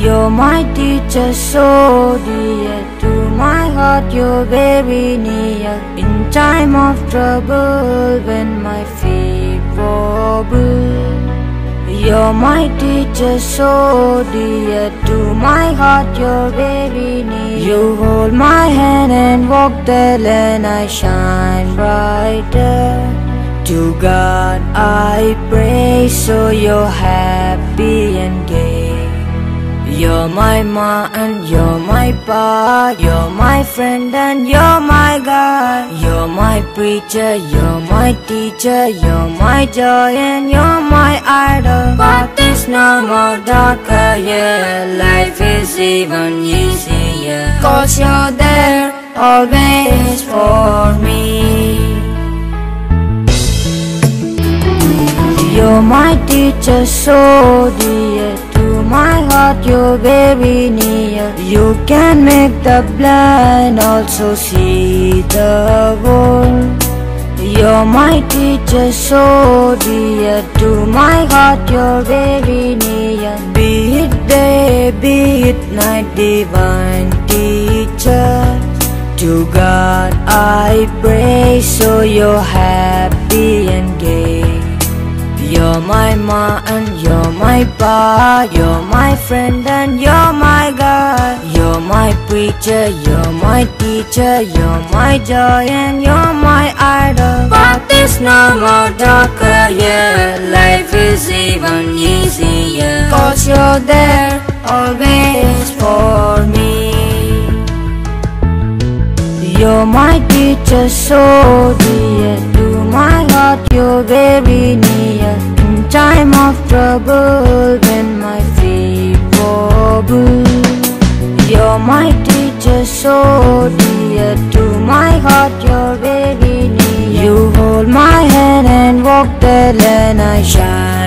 You're my teacher, so dear to my heart. You're very near in time of trouble when my feet wobble. You're my teacher, so dear to my heart. You're very near. You hold my hand and walk the land. I shine brighter. To God I pray, so you're happy and gay. You're my ma and you're my pa. You're my friend and you're my God You're my preacher, you're my teacher You're my joy and you're my idol. But there's no more darker, yeah. Life is even easier. Cause you're there always for me. You're my teacher, so dear my heart. You're very near. You can make the blind also see the world. You're my teacher, so dear to my heart. You're very near. Be it day, be it night, divine teacher. To God I pray, so you're happy and gay. You're my ma and my pa You're my friend and you're my God You're my preacher, you're my teacher You're my joy and you're my idol. But there's no more darker, yeah. Life is even easier. Cause you're there always for me. You're my teacher, so dear. To my heart. You're very trouble when my feet wobble. You're my teacher, so dear to my heart You're very near. You hold my hand and walk the land I shine.